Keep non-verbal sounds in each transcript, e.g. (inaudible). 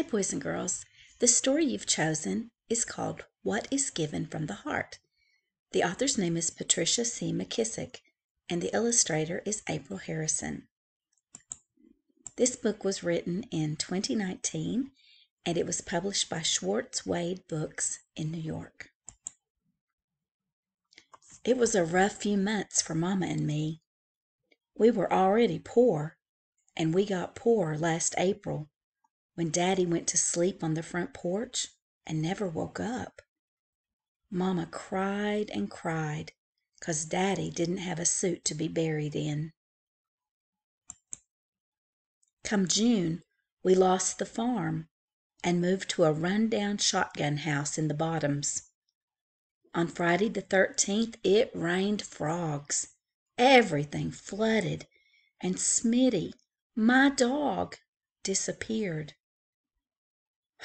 Hi, boys and girls. The story you've chosen is called What is Given from the Heart. The author's name is Patricia C. McKissack, and the illustrator is April Harrison. This book was written in 2019 and it was published by Schwartz Wade Books in New York. It was a rough few months for Mama and me. We were already poor, and we got poorer last April when Daddy went to sleep on the front porch and never woke up. Mama cried and cried 'cause Daddy didn't have a suit to be buried in. Come June, we lost the farm and moved to a run-down shotgun house in the Bottoms. On Friday the 13th it rained frogs. Everything flooded, and Smitty, my dog, disappeared.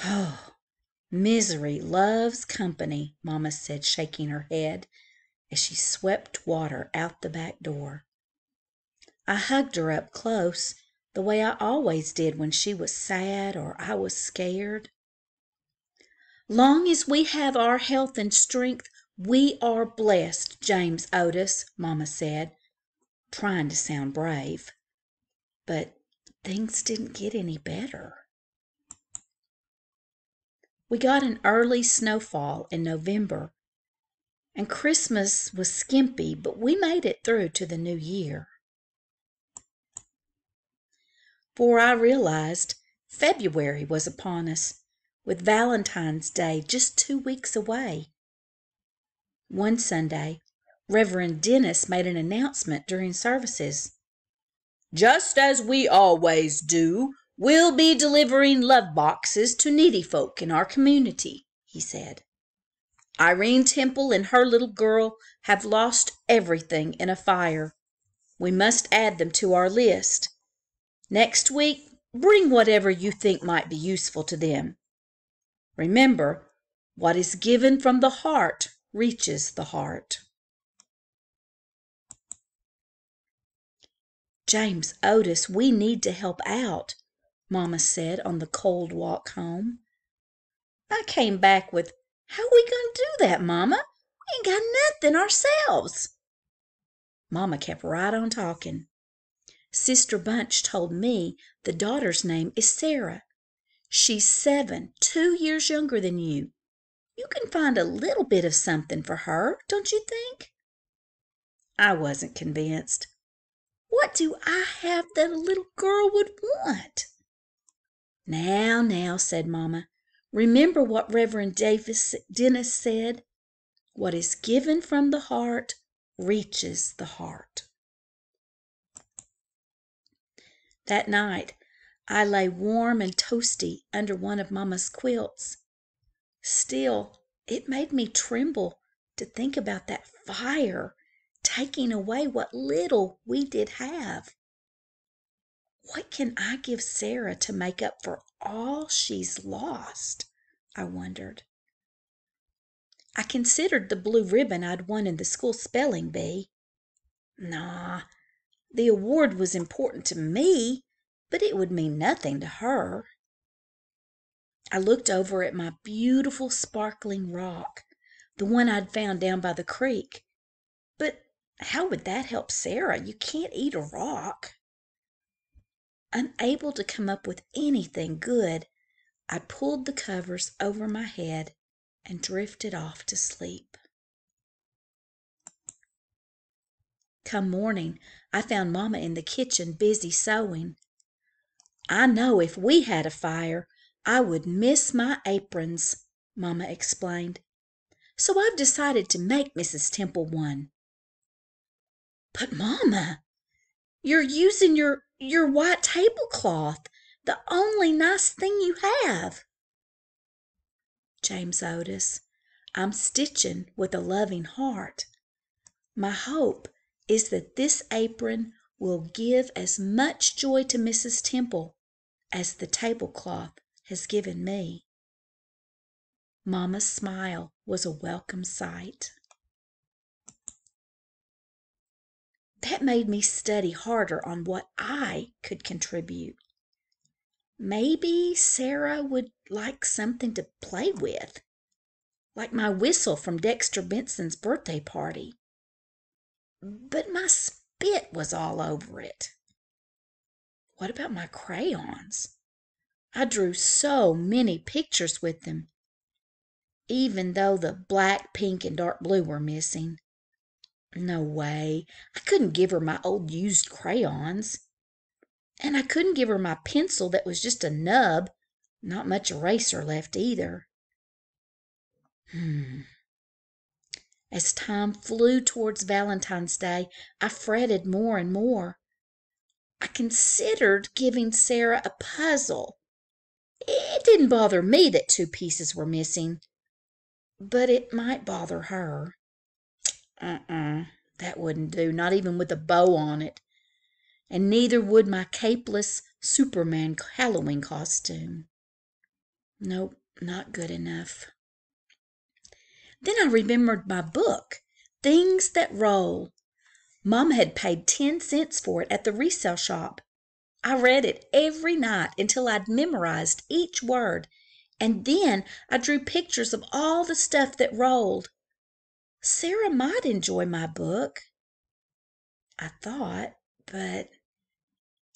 Oh, (sighs) misery loves company, Mamma said, shaking her head as she swept water out the back door. I hugged her up close the way I always did when she was sad or I was scared. Long as we have our health and strength, we are blessed, James Otis, Mamma said, trying to sound brave. But things didn't get any better. We got an early snowfall in November, and Christmas was skimpy, but we made it through to the new year for I realized February was upon us, with Valentine's Day just two weeks away. One Sunday, Reverend Dennis made an announcement during services. Just as we always do, we'll be delivering love boxes to needy folk in our community, he said. Irene Temple and her little girl have lost everything in a fire. We must add them to our list. Next week, bring whatever you think might be useful to them. Remember, what is given from the heart reaches the heart. James Otis, we need to help out, Mama said on the cold walk home. I came back with, How we to do that, Mama? We ain't got nothing ourselves. Mama kept right on talking. Sister Bunch told me the daughter's name is Sarah. She's seven, two years younger than you. You can find a little bit of something for her, don't you think? I wasn't convinced. What do I have that a little girl would want? Now, now, said Mamma, remember what Reverend Davis Dennis said. What is given from the heart reaches the heart. That night I lay warm and toasty under one of Mamma's quilts. Still, it made me tremble to think about that fire taking away what little we did have. What can I give Sarah to make up for all she's lost? I wondered. I considered the blue ribbon I'd won in the school spelling bee. Nah, the award was important to me, but it would mean nothing to her. I looked over at my beautiful sparkling rock, the one I'd found down by the creek. But how would that help Sarah? You can't eat a rock. Unable to come up with anything good, I pulled the covers over my head and drifted off to sleep. Come morning, I found Mamma in the kitchen busy sewing. I know if we had a fire, I would miss my aprons, Mamma explained. So I've decided to make Mrs. Temple one. But, Mamma, you're using your your white tablecloth, the only nice thing you have. James Otis, I'm stitching with a loving heart. My hope is that this apron will give as much joy to Mrs. Temple as the tablecloth has given me. Mamma's smile was a welcome sight. That made me study harder on what I could contribute. maybe Sarah would like something to play with, like my whistle from Dexter Benson's birthday party. But my spit was all over it. What about my crayons? I drew so many pictures with them, even though the black, pink, and dark blue were missing. No way. I couldn't give her my old used crayons. And I couldn't give her my pencil that was just a nub, not much eraser left either. Hmm. As time flew towards Valentine's Day, I fretted more and more. I considered giving Sarah a puzzle. It didn't bother me that two pieces were missing, but it might bother her. Uh-uh, that wouldn't do, not even with a bow on it and neither would my capeless Superman Halloween costume. Nope, not good enough. Then I remembered my book, Things That Roll. Mama had paid ten cents for it at the resale shop. I read it every night until I'd memorized each word, and then I drew pictures of all the stuff that rolled. Sarah might enjoy my book, I thought, but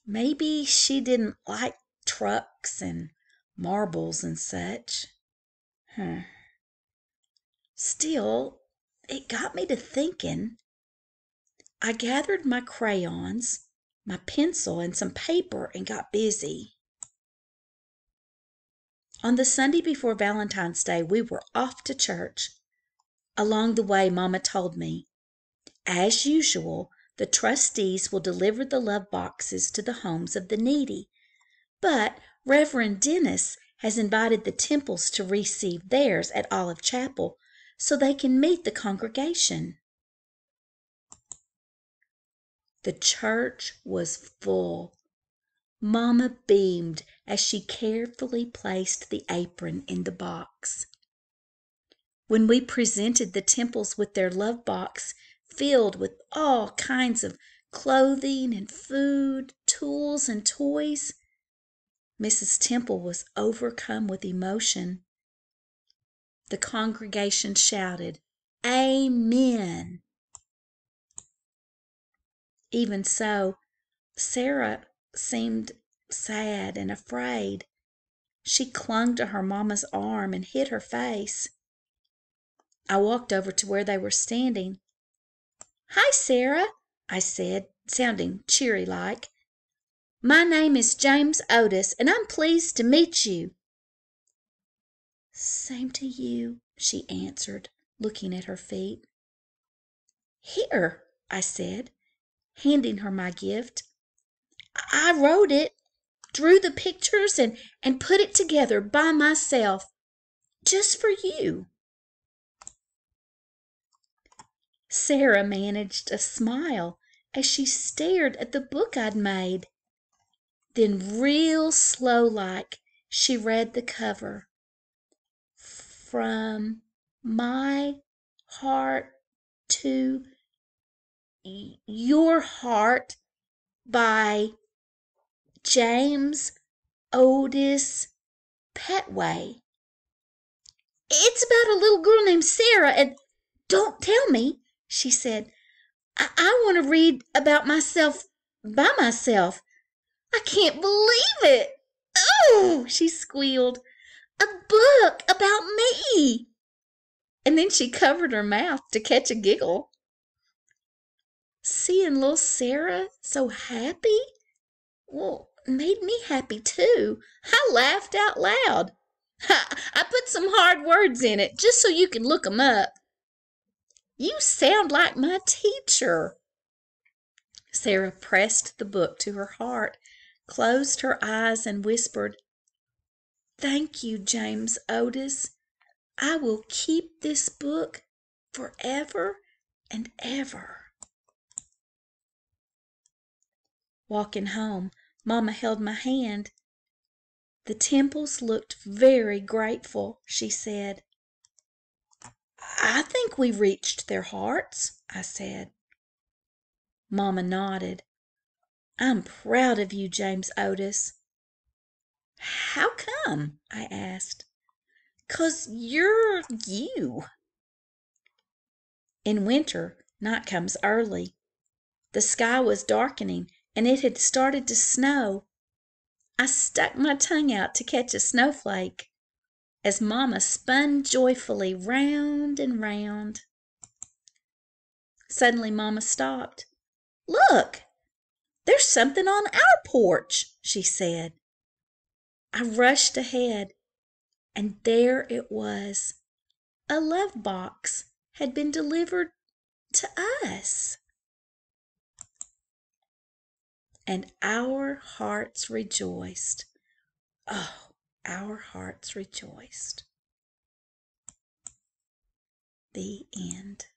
maybe she didn't like trucks and marbles and such. Huh. Still, it got me to thinking. I gathered my crayons, my pencil, and some paper and got busy. On the Sunday before Valentine's Day, we were off to church. Along the way, Mamma told me, as usual, the trustees will deliver the love boxes to the homes of the needy. But Reverend Dennis has invited the Temples to receive theirs at Olive Chapel so they can meet the congregation. The church was full. Mamma beamed as she carefully placed the apron in the box. When we presented the Temples with their love box, filled with all kinds of clothing and food, tools and toys. Mrs. Temple was overcome with emotion. The congregation shouted, Amen. Even so, Sarah seemed sad and afraid. She clung to her mamma's arm and hid her face. I walked over to where they were standing. "Hi, Sarah," I said, sounding cheery like. "My name is James Otis, and I'm pleased to meet you." "Same to you," she answered, looking at her feet. "Here," I said, handing her my gift. "I wrote it, drew the pictures, and, and put it together by myself, just for you. Sarah managed a smile as she stared at the book I'd made. Then real slow like she read the cover. From my heart to your heart by James Otis Petway. It's about a little girl named Sarah, and don't tell me she said, I, I want to read about myself by myself. I can't believe it. Oh, she squealed. A book about me. And then she covered her mouth to catch a giggle. Seeing little Sarah so happy, well, made me happy too. I laughed out loud. I put some hard words in it just so you can look 'em up. You sound like my teacher. Sarah pressed the book to her heart, closed her eyes, and whispered, Thank you, James Otis. I will keep this book forever and ever. Walking home, Mamma held my hand. The Temples looked very grateful, she said. I think we reached their hearts, I said. Mamma nodded. I'm proud of you, James Otis. How come? I asked. "'Cause you're you." In winter night comes early. The sky was darkening, and it had started to snow. I stuck my tongue out to catch a snowflake, as mamma spun joyfully round and round. Suddenly mamma stopped. "Look! There's something on our porch," she said. I rushed ahead, and there it was. A love box had been delivered to us. And our hearts rejoiced. Oh, our hearts rejoiced. The end.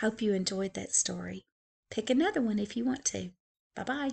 Hope you enjoyed that story. Pick another one if you want to. Bye bye.